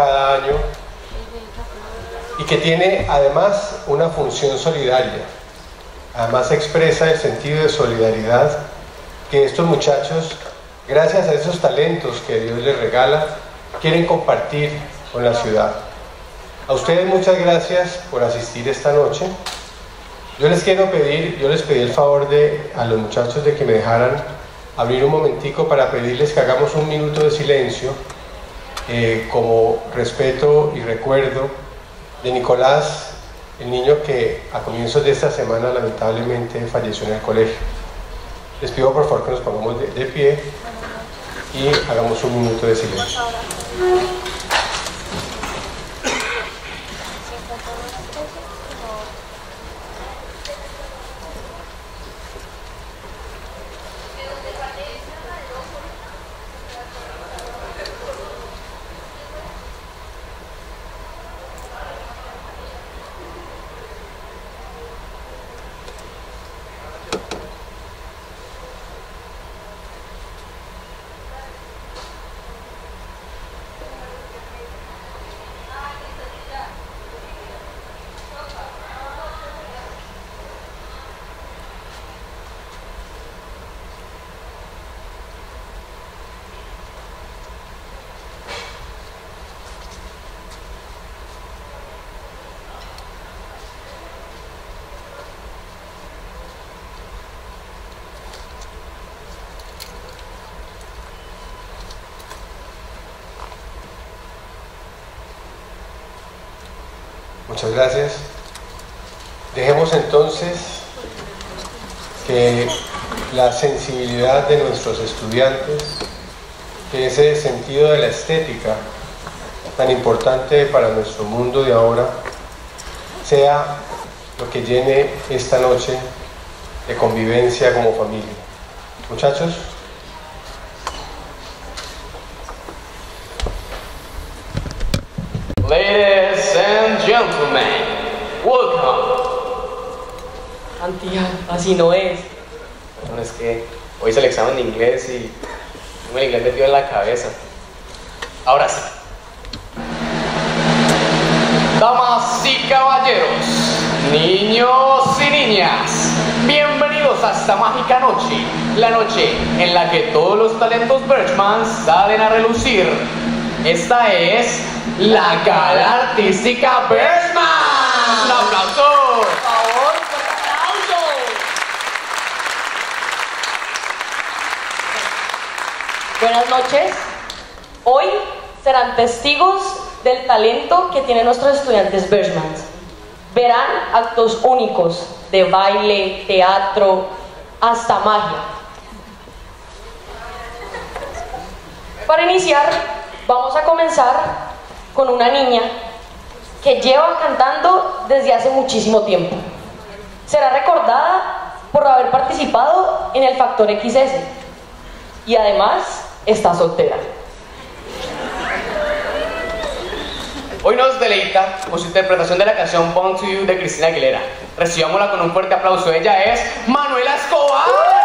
cada año y que tiene además una función solidaria. Además expresa el sentido de solidaridad que estos muchachos, gracias a esos talentos que Dios les regala, quieren compartir con la ciudad. A ustedes muchas gracias por asistir esta noche. Yo les quiero pedir, yo les pedí el favor de, a los muchachos de que me dejaran abrir un momentico para pedirles que hagamos un minuto de silencio eh, como respeto y recuerdo de Nicolás, el niño que a comienzos de esta semana lamentablemente falleció en el colegio. Les pido por favor que nos pongamos de pie y hagamos un minuto de silencio. Muchas gracias. Dejemos entonces que la sensibilidad de nuestros estudiantes, que ese sentido de la estética tan importante para nuestro mundo de ahora, sea lo que llene esta noche de convivencia como familia. Muchachos. Así no es. Bueno, es que hoy es el examen de inglés y el inglés metido en la cabeza. Ahora sí. Damas y caballeros, niños y niñas, bienvenidos a esta mágica noche, la noche en la que todos los talentos Birchman salen a relucir. Esta es la gala artística Birchman. ¡Un aplauso! Por favor, un aplauso. Buenas noches. Hoy serán testigos del talento que tienen nuestros estudiantes Birchman. Verán actos únicos de baile, teatro, hasta magia. Para iniciar, vamos a comenzar con una niña que lleva cantando desde hace muchísimo tiempo. Será recordada por haber participado en el Factor XS y además está soltera. Hoy nos deleita con su interpretación de la canción Born to You de Cristina Aguilera. Recibámosla con un fuerte aplauso. Ella es Manuela Escobar.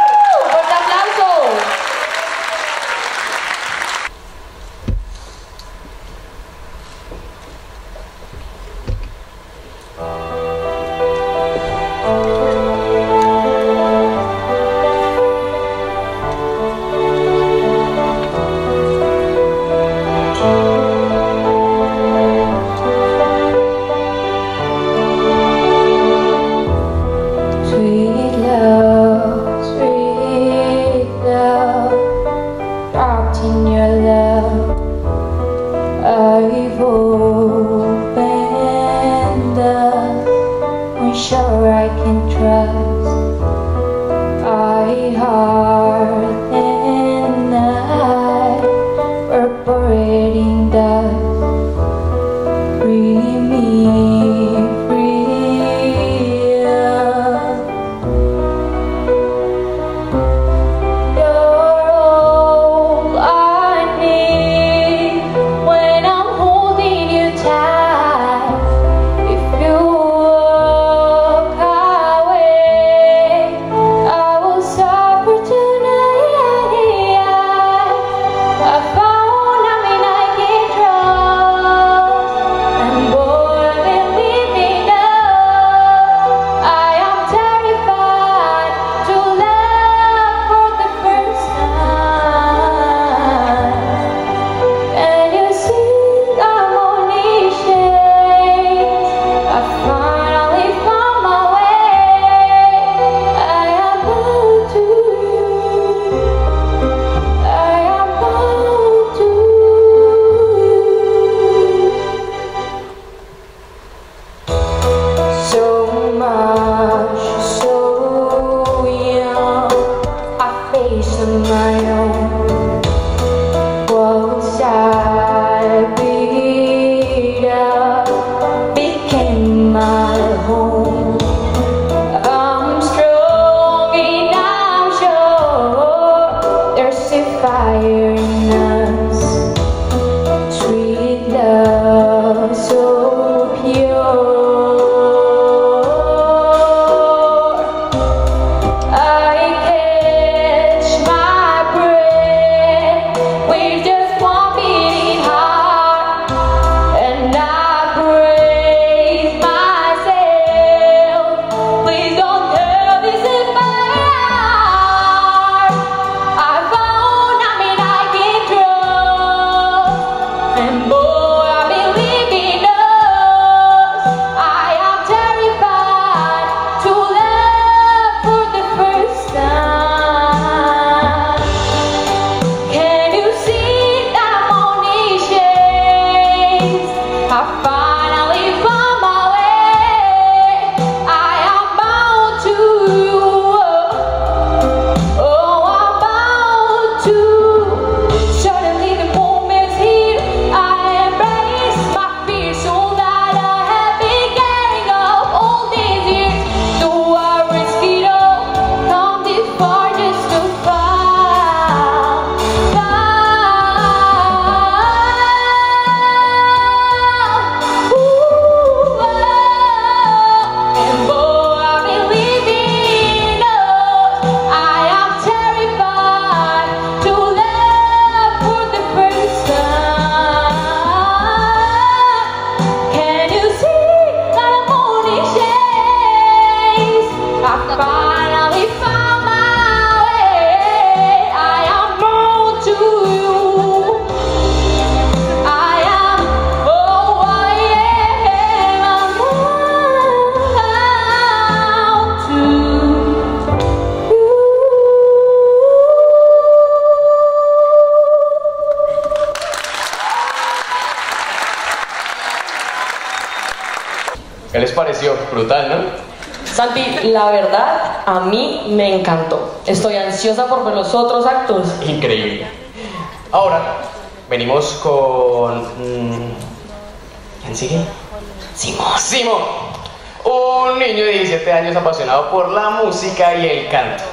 Brutal, ¿no? Santi, la verdad, a mí me encantó. Estoy ansiosa por ver los otros actos. Increíble. Ahora, venimos con... mm, ¿Quién sigue? Simón. Simón. Un niño de 17 años apasionado por la música y el canto.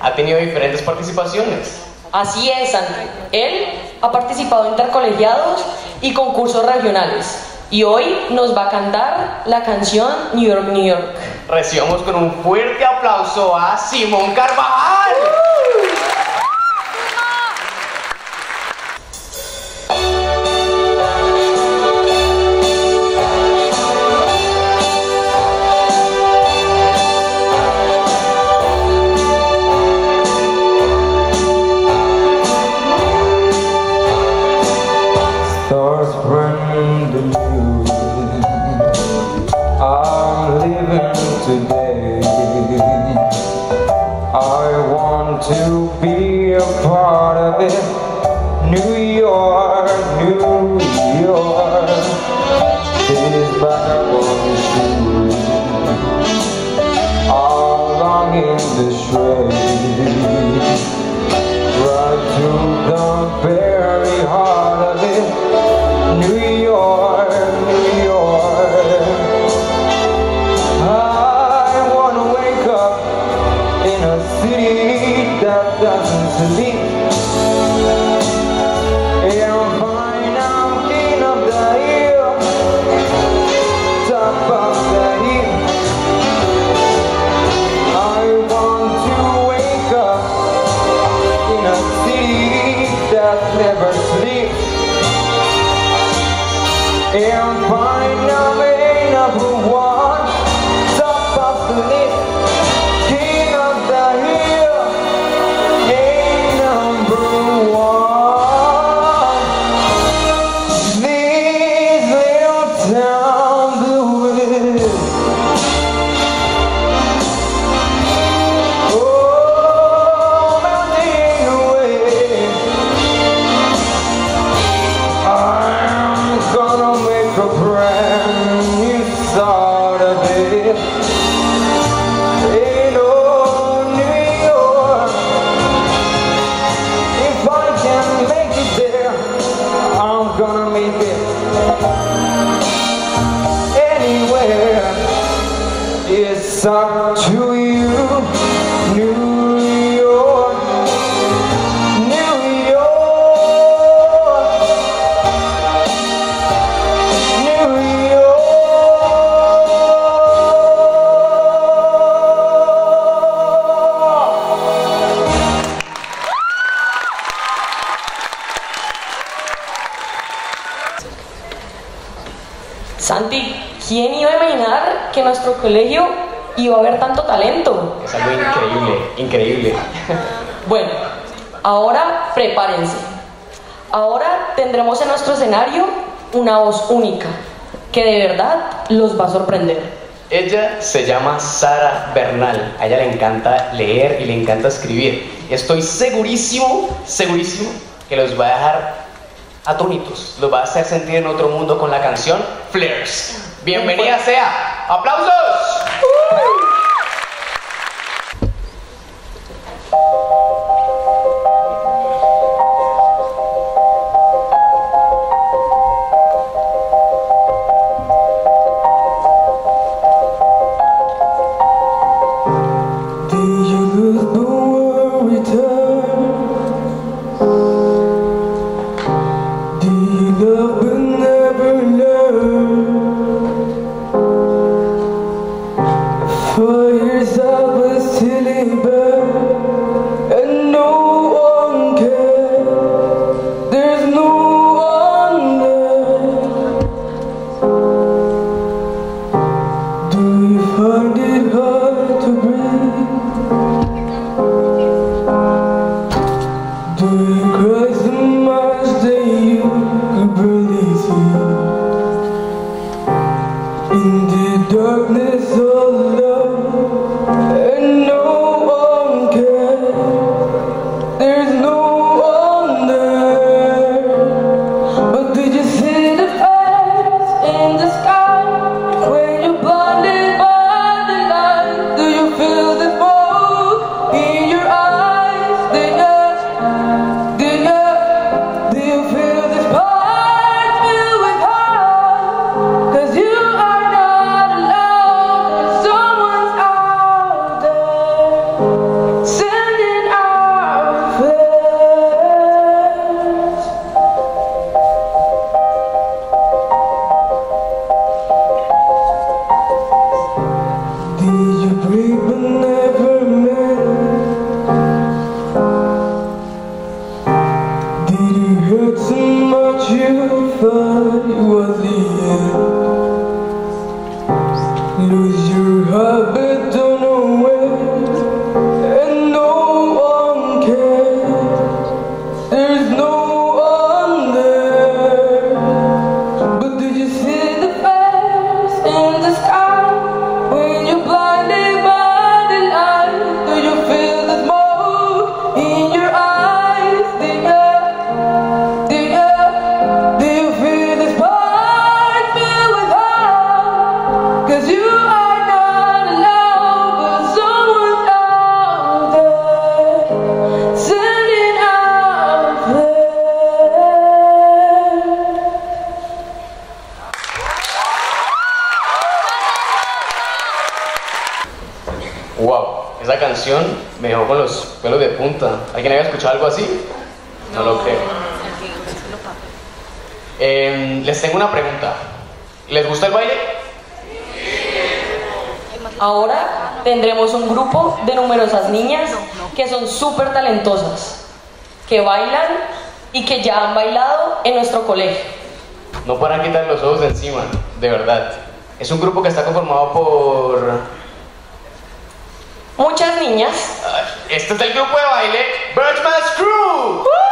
Ha tenido diferentes participaciones. Así es, Santi. Él ha participado en intercolegiados y concursos regionales. Y hoy nos va a cantar la canción New York, New York. Recibamos con un fuerte aplauso a Simón Carvajal. Today. I want to be a part of it. New York, New York. This vagabond shoe. All along in the shade colegio iba a haber tanto talento? Es algo increíble, increíble. Bueno, ahora prepárense. Ahora tendremos en nuestro escenario una voz única que de verdad los va a sorprender. Ella se llama Sara Bernal. A ella le encanta leer y le encanta escribir. Estoy segurísimo, segurísimo que los va a dejar atónitos. Los va a hacer sentir en otro mundo con la canción Flares. Bienvenida sea. ¡Aplausos! tendremos un grupo de numerosas niñas que son súper talentosas, que bailan y que ya han bailado en nuestro colegio. No para quitar los ojos de encima, de verdad. Es un grupo que está conformado por... Muchas niñas. Ah, este es el grupo de baile Birdman's Crew. ¡Uh!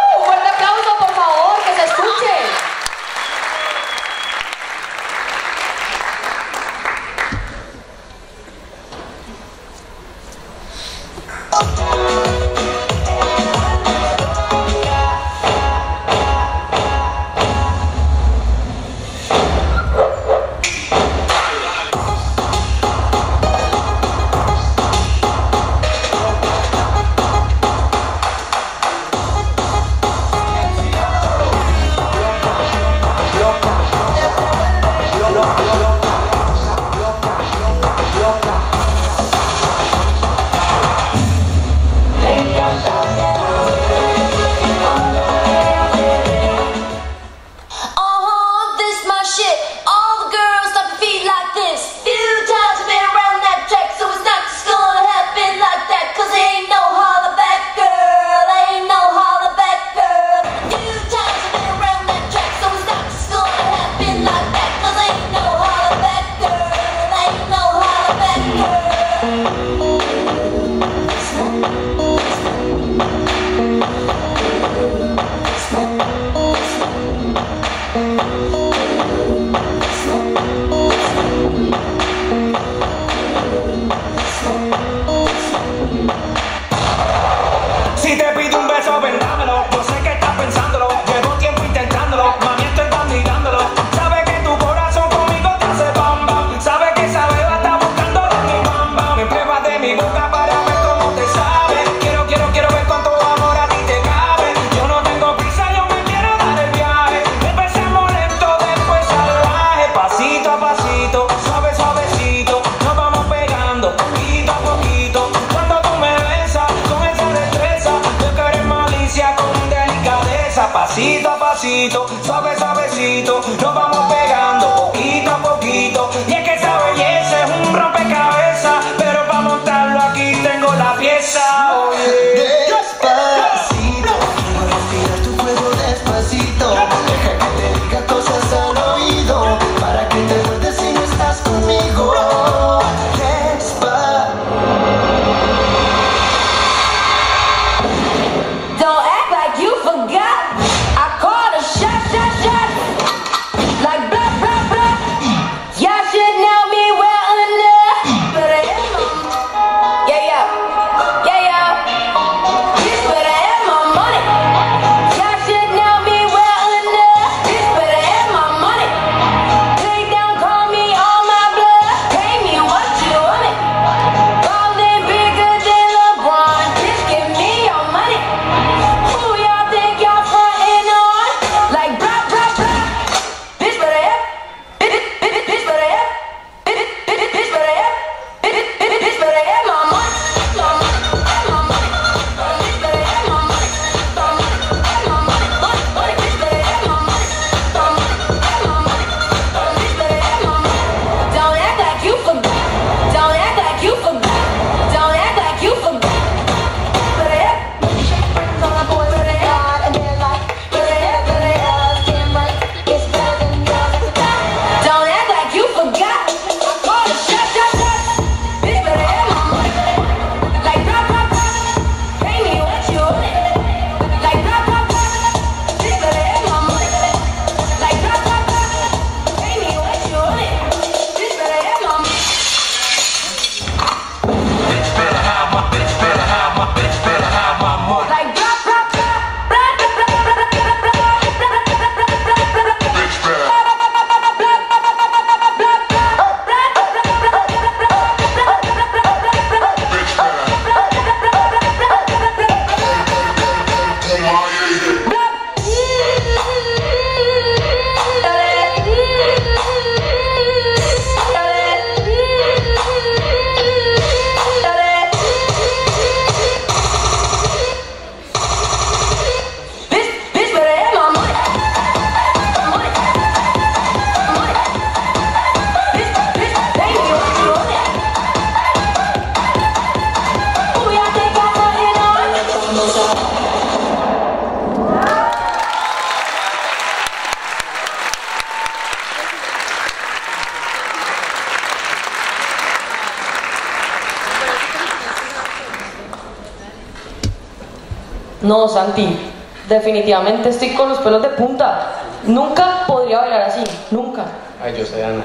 Definitivamente estoy con los pelos de punta. Nunca podría bailar así, nunca. Ay, yo soy Ana.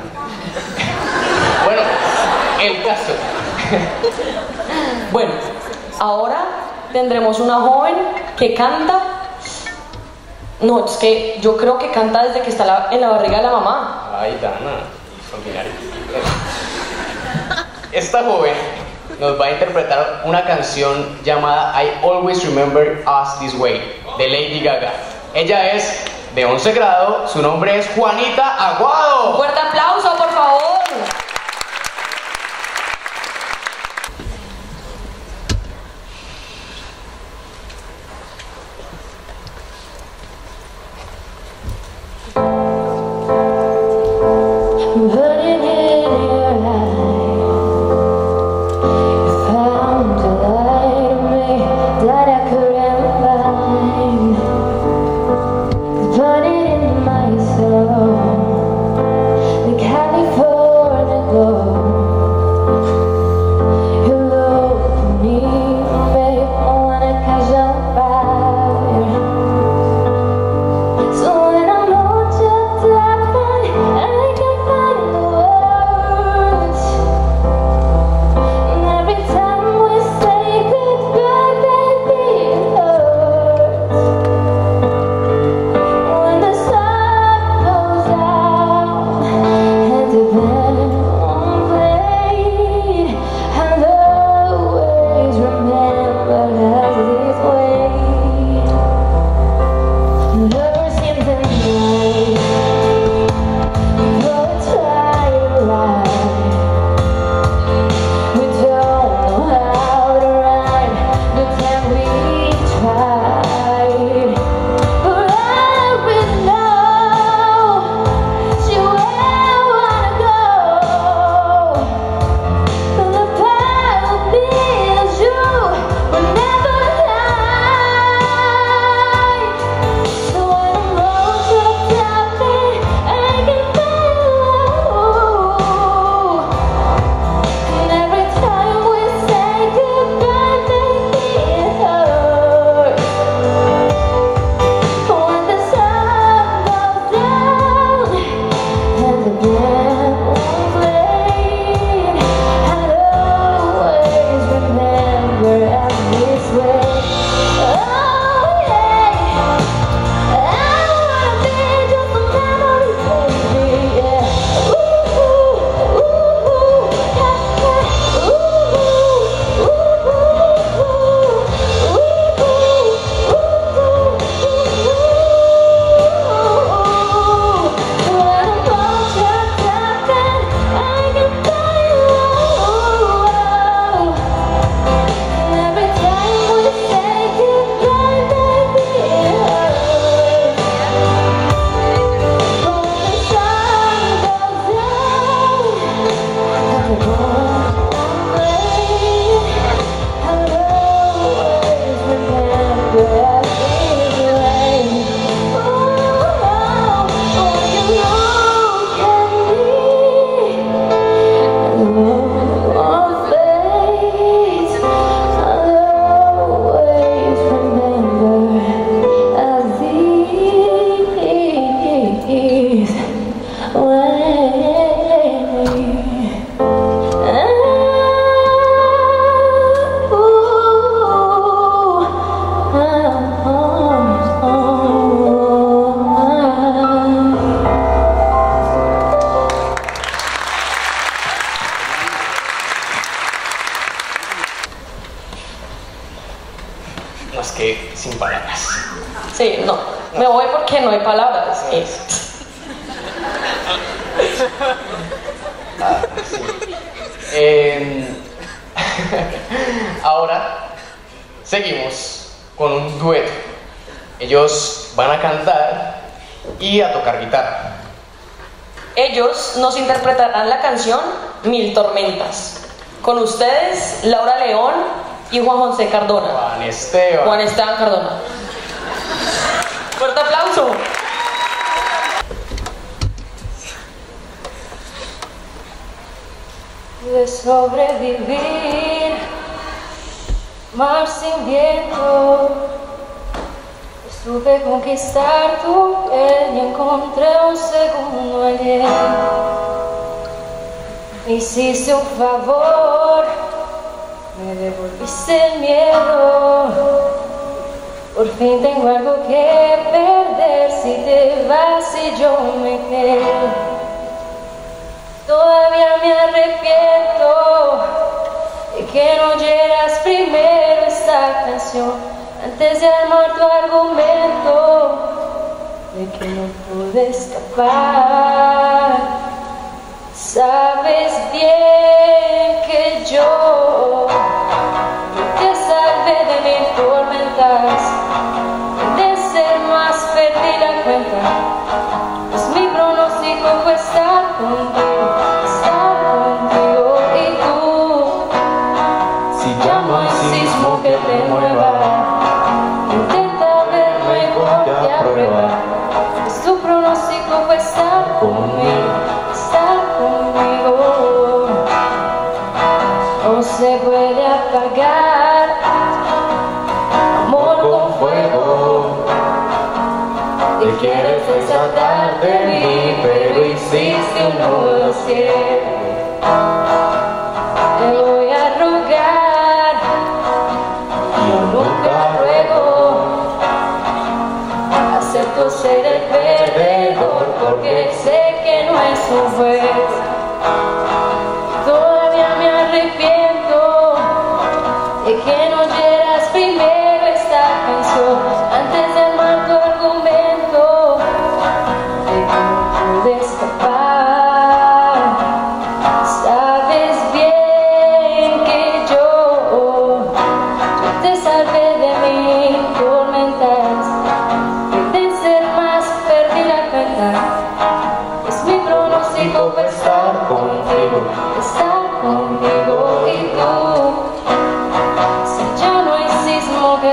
bueno, el caso. bueno, ahora tendremos una joven que canta. No, es que yo creo que canta desde que está en la barriga de la mamá. Ay, Dana, familiar. Esta joven nos va a interpretar una canción llamada I Always Remember Us This Way de Lady Gaga. Ella es de 11 grado, su nombre es Juanita Aguado. Un fuerte aplauso. Interpretarán la canción Mil Tormentas. Con ustedes, Laura León y Juan José Cardona. Juan Esteban. Juan Esteban Cardona. Fuerte aplauso. De sobrevivir, mar sin viento. Supe conquistar tu piel y encontré un segundo ayer. Me hiciste un favor, me devolviste el miedo. Por fin tengo algo que perder si te vas y yo me quedo. Todavía me arrepiento de que no oyeras primero esta canción antes de armar tu argumento de que no pude escapar. Sabes bien que yo te salvé de mil tormentas, de ser más fértil la cuenta. Pues mi pronóstico fue estar contigo, estar contigo y tú. Si no hay sismo que te mueva, prueba. Tu pronóstico fue estar conmigo, estar conmigo. No se puede apagar amor con fuego. Te quieres desatar de mí, pero hiciste un nudo ciego. Que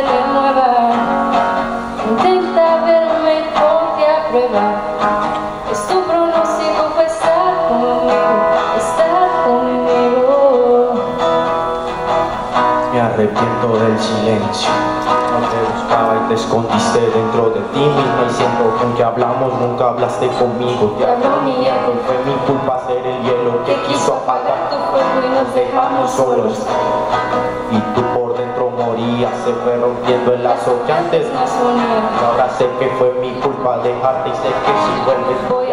que mueva, intenta verme y ponte a prueba. Es tu pronóstico fue estar conmigo, estar conmigo. Me arrepiento del silencio. No te buscaba y te escondiste dentro de ti misma y siento que aunque hablamos nunca hablaste conmigo. Te habló mi fue mi culpa ser el hielo que quiso apagar tu fuego y nos dejamos solos. Y tú se fue rompiendo el lazo que antes ahora sé que fue mi culpa dejarte y sé que si vuelves Voy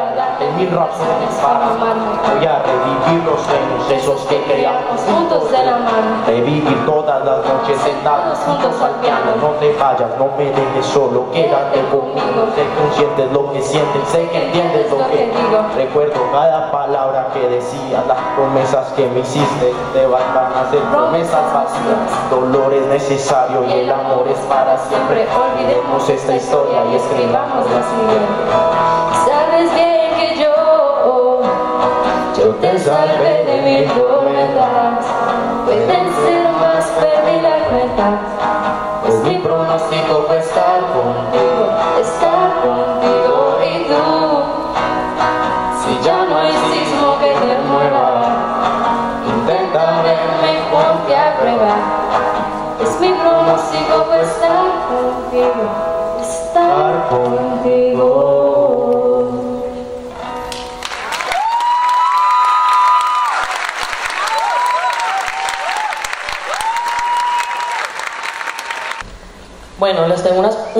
mil razones para amarme. Voy a revivir los sueños esos que creamos juntos de la mano. Revivir todas las noches sentados juntos al piano. No te vayas, no me dejes solo, quédate conmigo. Sé conscientes lo que sientes, sé que entiendes lo que digo. Recuerdo. Cada palabra que decías, las promesas que me hiciste Te van a hacer promesas vacías. Dolor es necesario y el amor es para siempre. Olvidemos esta historia y escribamos la siguiente te salvé de mis tormentas. Pueden ser más, perdí la cuenta. Pues mi pronóstico fue estar contigo Estar contigo y tú. Si ya no hay sismo que te mueva, intenta verme ponte a prueba. Es mi pronóstico fue estar contigo, estar contigo.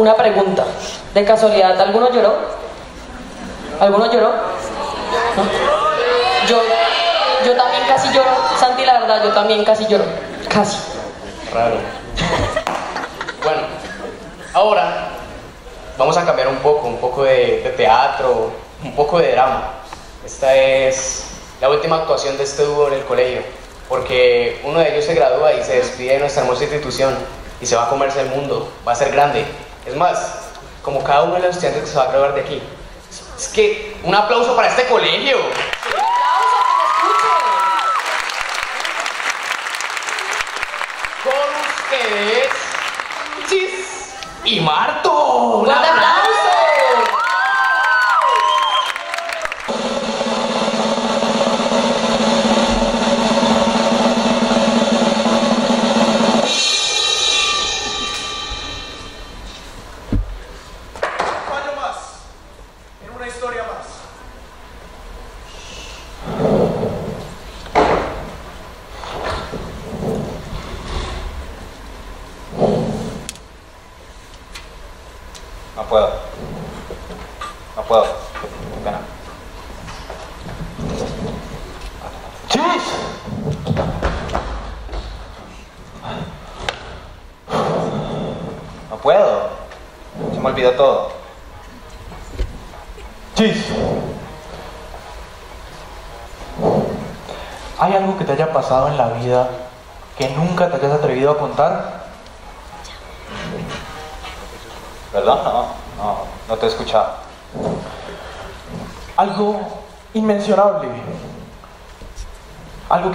Una, pregunta. De casualidad, ¿alguno lloró? ¿Alguno lloró? ¿No? Yo, yo también casi lloro. Santi, la verdad, yo también casi lloro. Casi. Raro. Bueno, ahora vamos a cambiar un poco, un poco de, de teatro, un poco de drama. Esta es la última actuación de este dúo en el colegio, porque uno de ellos se gradúa y se despide de nuestra hermosa institución y se va a comerse el mundo, va a ser grande. Es más, como cada uno de los estudiantes que se va a graduar de aquí. Es que un aplauso para este colegio. Con ustedes, Chis y Marto. ¡Un ¡Fuerte aplauso!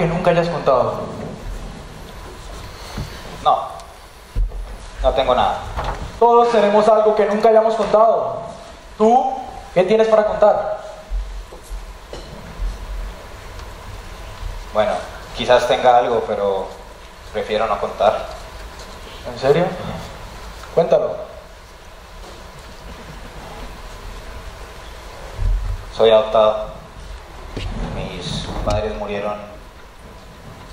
Que nunca hayas contado. No. No tengo nada. Todos tenemos algo que nunca hayamos contado. ¿Tú qué tienes para contar? Bueno, quizás tenga algo, pero prefiero no contar. ¿En serio? Cuéntalo. Soy adoptado. Mis padres murieron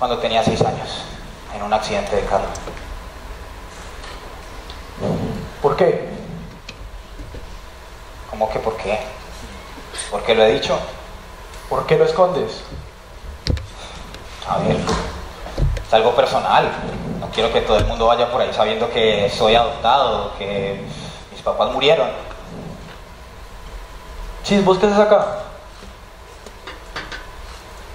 cuando tenía seis años, en un accidente de carro. ¿Por qué? ¿Cómo que por qué? ¿Por qué lo he dicho? ¿Por qué lo escondes? A ver, es algo personal. No quiero que todo el mundo vaya por ahí sabiendo que soy adoptado, que mis papás murieron. Chis, ¿vos qué haces acá?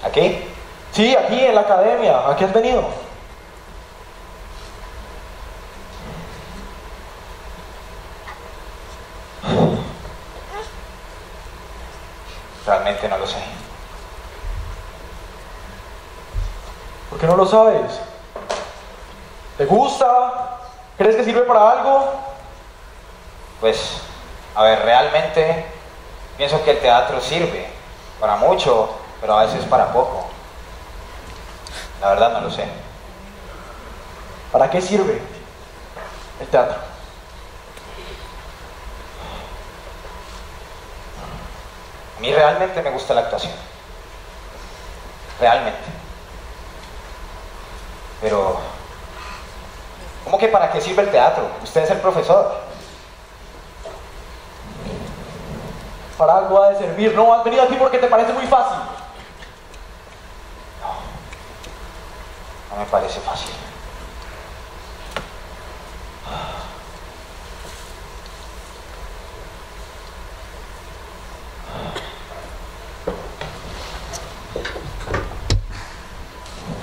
¿Aquí? Sí, aquí en la academia. ¿A qué has venido? Realmente no lo sé. ¿Por qué no lo sabes? ¿Te gusta? ¿Crees que sirve para algo? Pues, a ver, realmente pienso que el teatro sirve para mucho, pero a veces para poco. La verdad no lo sé. ¿Para qué sirve el teatro? A mí realmente me gusta la actuación. Realmente. Pero, ¿cómo que para qué sirve el teatro? Usted es el profesor. Para algo ha de servir. No, has venido aquí porque te parece muy fácil. No me parece fácil.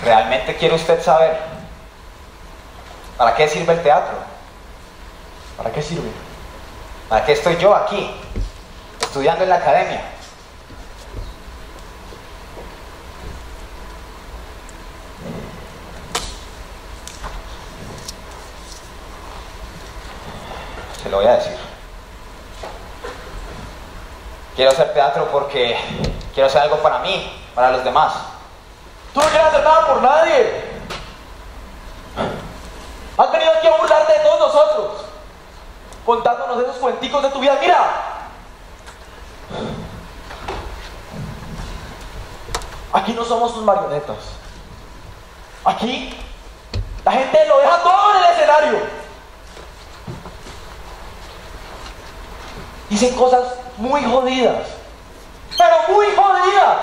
¿Realmente quiere usted saber para qué sirve el teatro? ¿Para qué sirve? ¿Para qué estoy yo aquí, estudiando en la academia? Lo voy a decir. Quiero hacer teatro porque quiero hacer algo para mí, para los demás. Tú no quieres hacer nada por nadie. Has venido aquí a burlarte de todos nosotros. Contándonos esos cuenticos de tu vida. Mira. Aquí no somos sus marionetas. Aquí la gente lo deja todo en el escenario. Dicen cosas muy jodidas. Pero muy jodidas.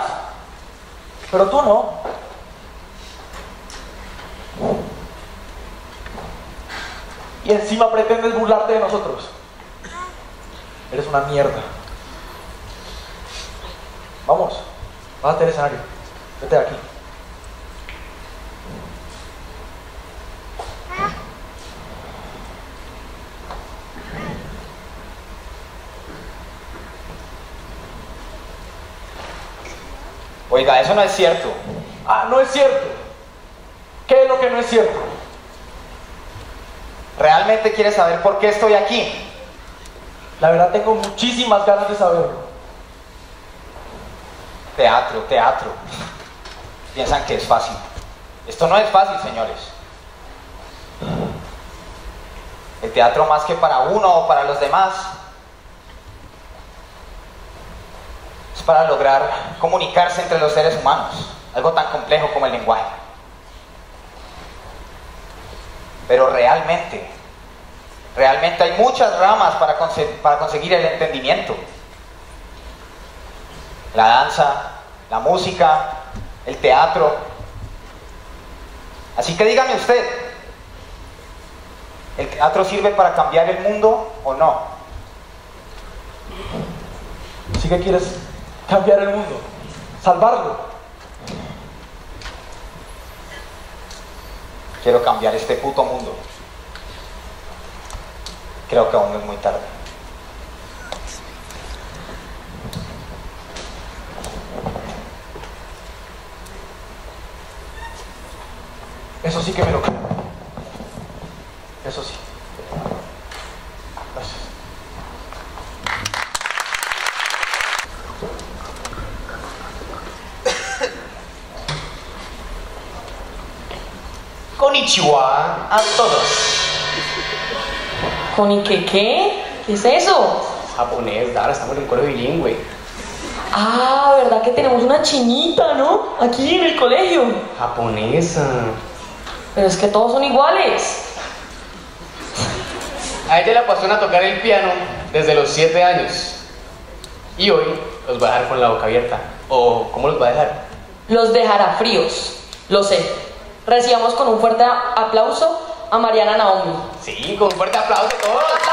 Pero tú no. Y encima pretendes burlarte de nosotros. Eres una mierda. Vamos, bájate del escenario. Vete de aquí. Oiga, eso no es cierto. Ah, no es cierto. ¿Qué es lo que no es cierto? ¿Realmente quiere saber por qué estoy aquí? La verdad tengo muchísimas ganas de saberlo. Teatro, teatro. Piensan que es fácil. Esto no es fácil, señores. El teatro más que para uno o para los demás es para lograr comunicarse entre los seres humanos, algo tan complejo como el lenguaje. Pero realmente, Realmente hay muchas ramas para, conse- para conseguir el entendimiento. La danza, la música, el teatro. Así que dígame usted, ¿el teatro sirve para cambiar el mundo o no? ¿Sí que quieres cambiar el mundo? ¿Salvarlo? Quiero cambiar este puto mundo. Creo que aún es muy tarde. Eso sí que me lo creo. Eso sí. Gracias. Konnichiwa a todos. ¿Con y qué qué? ¿Qué es eso? Japonés, Dara, estamos en un colegio bilingüe. Ah, ¿verdad que tenemos una chinita, no? Aquí en el colegio. Japonesa. Pero es que todos son iguales. A ella le apasiona tocar el piano desde los 7 años. Y hoy los va a dejar con la boca abierta. ¿O cómo los va a dejar? Los dejará fríos. Lo sé. Recibamos con un fuerte aplauso a Mariana Naomi. Sí, con un fuerte aplauso a todos.